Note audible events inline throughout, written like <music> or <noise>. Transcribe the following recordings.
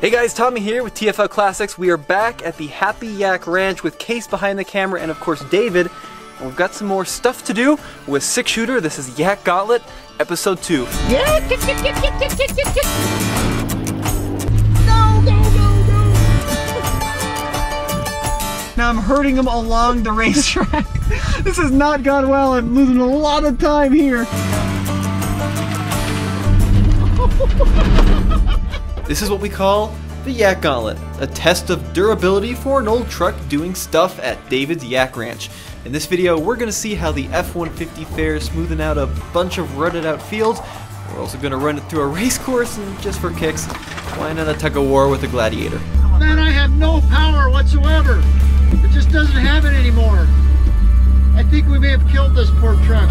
Hey guys, Tommy here with TFL Classics. We are back at the Happy Yak Ranch with Case behind the camera and of course David. And we've got some more stuff to do with Six Shooter. This is Yak Gauntlet, Episode 2. Yeah. I'm hurting him along the racetrack. <laughs> this has not gone well. I'm losing a lot of time here. <laughs> This is what we call the Yak Gauntlet, a test of durability for an old truck doing stuff at David's Yak Ranch. In this video, we're going to see how the F-150 fares smoothing out a bunch of rutted out fields. We're also going to run it through a race course and just for kicks, why not a tug of war with a Gladiator. Man, I have no power whatsoever. It just doesn't have it anymore. I think we may have killed this poor truck.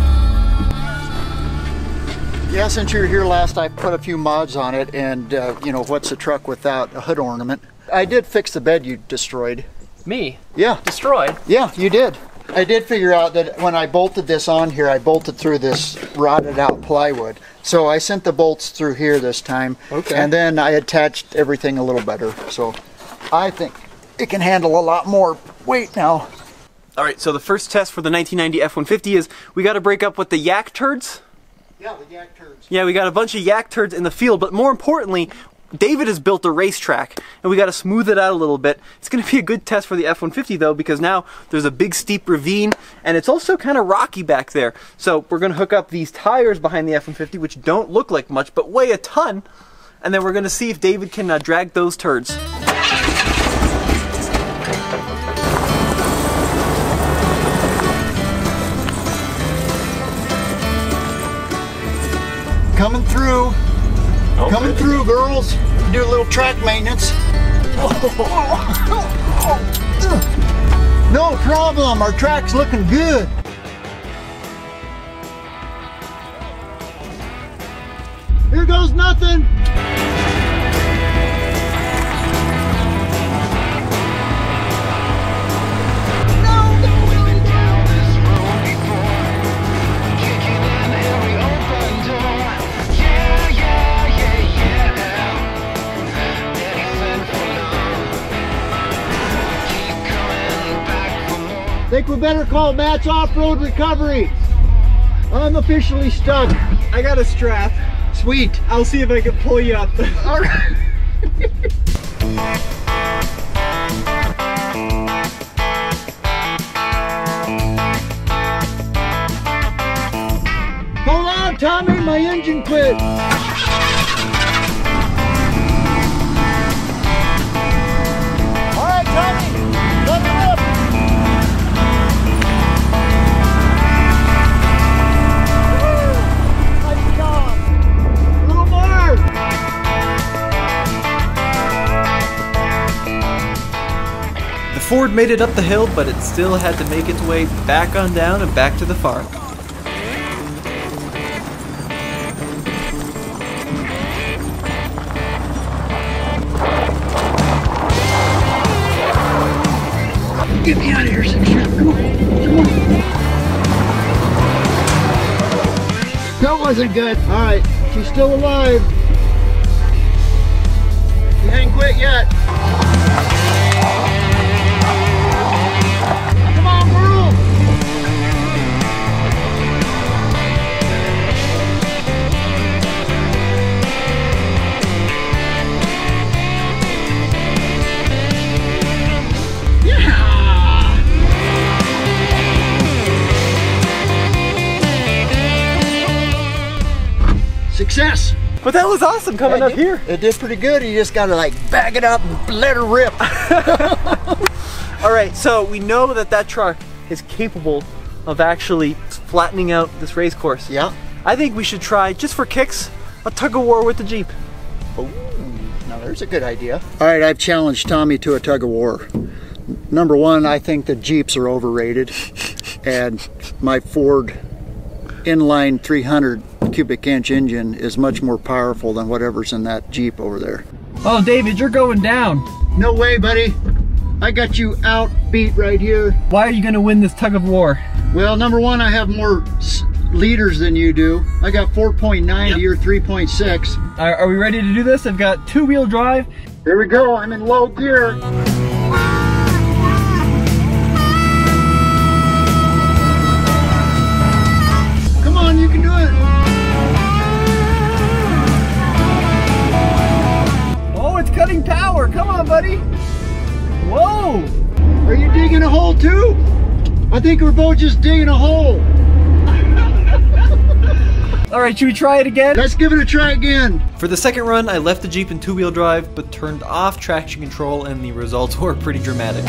Yeah, since you were here last, I put a few mods on it, and uh, you know, what's a truck without a hood ornament? I did fix the bed you destroyed. Me? Yeah, Destroyed? yeah, you did. I did figure out that when I bolted this on here, I bolted through this rotted out plywood. So I sent the bolts through here this time. Okay. And then I attached everything a little better. So I think it can handle a lot more weight now. Alright, so the first test for the 1990 F-150 is we got to break up with the yak turds. Yeah, the yak turds. Yeah, we got a bunch of yak turds in the field, but more importantly, David has built a racetrack, and we got to smooth it out a little bit. It's going to be a good test for the F-150 though, because now there's a big steep ravine, and it's also kind of rocky back there. So we're going to hook up these tires behind the F-150, which don't look like much, but weigh a ton, and then we're going to see if David can uh, drag those turds. Coming through. Coming through, girls. Do a little track maintenance. No problem. Our track's looking good. Here goes nothing. Better call Matt's Off-Road Recovery. I'm officially stuck. I got a strap. Sweet. I'll see if I can pull you up. <laughs> <laughs> All right. Hold on, Tommy, my engine quit. Ford made it up the hill, but it still had to make its way back on down and back to the farm. Get me out of here, Six. Come on. Come on. That wasn't good. All right, she's still alive. But that was awesome coming up here. It did pretty good. You just gotta like bag it up and let her rip. <laughs> <laughs> All right, so we know that that truck is capable of actually flattening out this race course. yeah. I think we should try, just for kicks, a tug of war with the Jeep. Oh, Now there's a good idea. All right, I've challenged Tommy to a tug of war. Number one, I think the Jeeps are overrated, and my Ford inline 300 cubic inch engine is much more powerful than whatever's in that Jeep over there. Oh, David, you're going down. No way, buddy. I got you out beat right here. Why are you going to win this tug of war? Well, number one, I have more s- liters than you do. I got 4.9 to your 3.6. Are, are we ready to do this? I've got two-wheel drive Here we go. I'm in low gear. Think we're both just digging a hole. <laughs> All right, should we try it again? Let's give it a try again. For the second run, I left the Jeep in two-wheel drive, but turned off traction control, and the results <laughs> were pretty dramatic.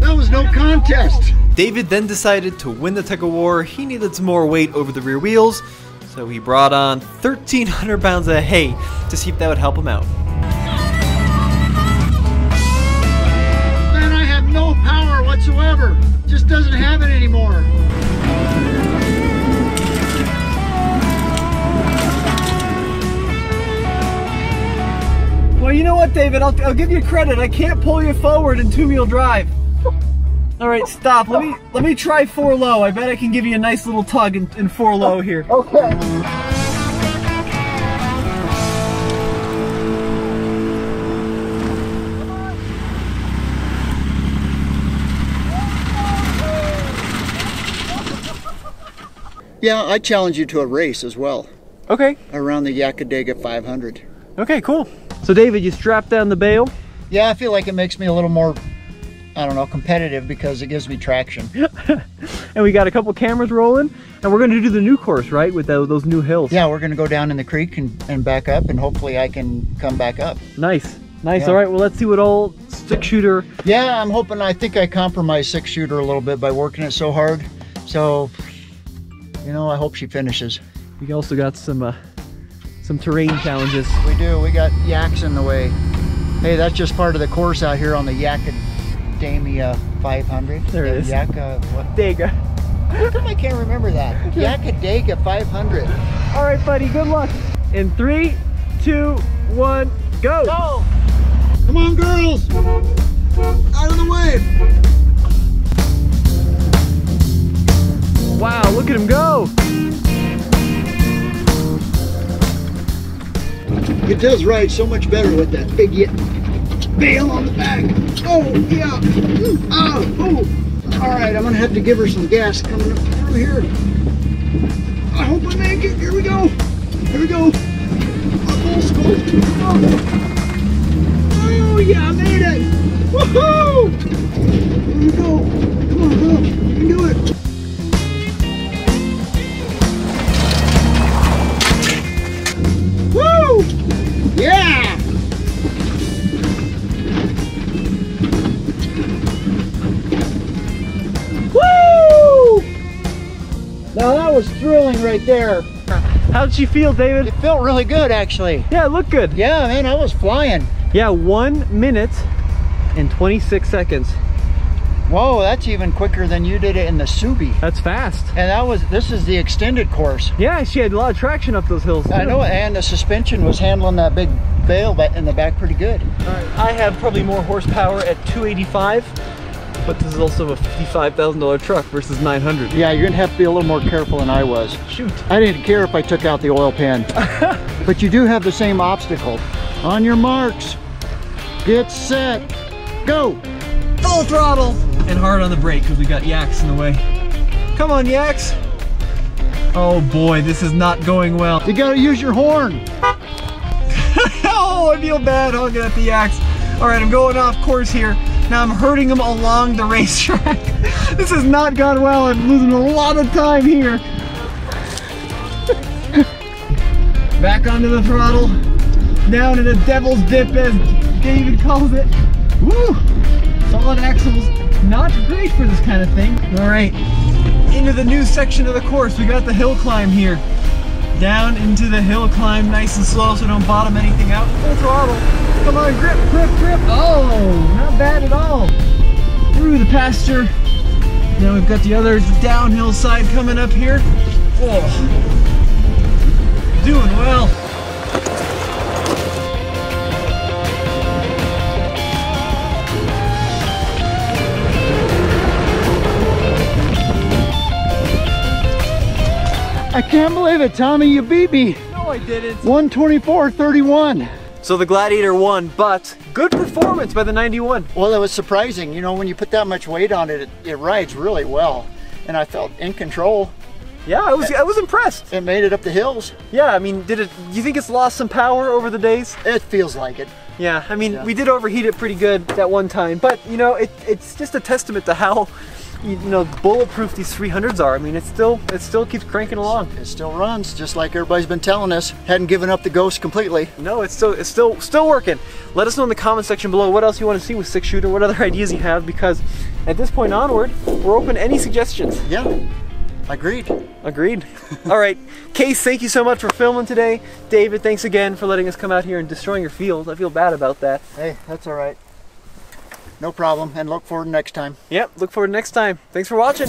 That was no contest. David then decided to win the tug of war. He needed some more weight over the rear wheels, so he brought on 1,300 pounds of hay to see if that would help him out. Man, I have no power whatsoever. Just doesn't have it anymore. Well, you know what, David? I'll, I'll give you credit. I can't pull you forward in two-wheel drive. All right, stop. Let me let me try four low. I bet I can give you a nice little tug in, in four low here. Okay. Yeah, I challenge you to a race as well Okay. around the Yakadega 500. Okay, cool. So, David, you strap down the bale. Yeah, I feel like it makes me a little more, I don't know, competitive because it gives me traction. <laughs> and we got a couple cameras rolling, and we're gonna do the new course, right, with tho- those new hills. Yeah, we're gonna go down in the creek and, and back up, and hopefully I can come back up. Nice, nice. Yeah. All right, well, let's see what old six shooter. Yeah, I'm hoping, I think I compromised six shooter a little bit by working it so hard. So, you know, I hope she finishes. We also got some uh, some terrain challenges. We do, we got yaks in the way. Hey, that's just part of the course out here on the Yakadamia 500. There it is. Yaka, uh, what? Dega. How come I can't remember that? <laughs> Yakadega 500. All right, buddy. Good luck. In three, two, one, go. Go. Come on, girls! Out of the way! Wow, look at him go. It does ride so much better with that big yet bale on the back. Oh, yeah. Oh, oh. All right, I'm gonna have to give her some gas coming up through here. I hope I make it. Here we go. Here we go. Oh, yeah, I made it. Woohoo! Now that was thrilling right there. How did she feel, David? It felt really good actually. Yeah, it looked good. Yeah, man, I was flying. Yeah, one minute and 26 seconds. Whoa, that's even quicker than you did it in the Subi. That's fast. And that was, this is the extended course. Yeah, she had a lot of traction up those hills. I know, and the suspension was handling that big bale in the back pretty good. I have probably more horsepower at 285, but this is also a $55,000 truck versus 900. Yeah, you're gonna have to be a little more careful than I was. Shoot. I didn't care if I took out the oil pan. <laughs> but you do have the same obstacle. On your marks, get set, go. Full throttle! And hard on the brake because we got yaks in the way. Come on, yaks! Oh boy, this is not going well. You gotta use your horn. <laughs> oh, I feel bad hogging at the yaks. All right, I'm going off course here. Now I'm hurting them along the <laughs> racetrack. this has not gone well. I'm losing a lot of time here. <laughs> Back onto the throttle. Down in the devil's dip, as David calls it. Woo! Solid axles. Not great for this kind of thing. All right, into the new section of the course. We got the hill climb here down into the hill climb nice and slow so don't bottom anything out. Full throttle. Come on, grip, grip, grip. Oh, not bad at all. Through the pasture. Now we've got the other downhill side coming up here. Oh, doing well. I can't believe it, Tommy. You beat me. No, I didn't. 124.31. So the Gladiator won, but good performance by the 91. Well, it was surprising. You know, when you put that much weight on it, it, it rides really well. And I felt in control. Yeah, I was I was impressed. It made it up the hills. Yeah, I mean, did it? You think it's lost some power over the days? It feels like it. Yeah, I mean, Yeah. we did overheat it pretty good that one time, but you know, it, it's just a testament to how you know bulletproof these 300s are. I mean, it still it still keeps cranking along. It still runs, just like everybody's been telling us. Hadn't given up the ghost completely. No, it's still it's still still working. Let us know in the comment section below what else you want to see with six shooter, what other <laughs> ideas you have, because at this point onward, we're open to any suggestions. Yeah, agreed. Agreed. <laughs> All right, Case, thank you so much for filming today. David, thanks again for letting us come out here and destroying your field. I feel bad about that. Hey, that's all right. No problem, and look forward to next time. Yep, look forward to next time. Thanks for watching.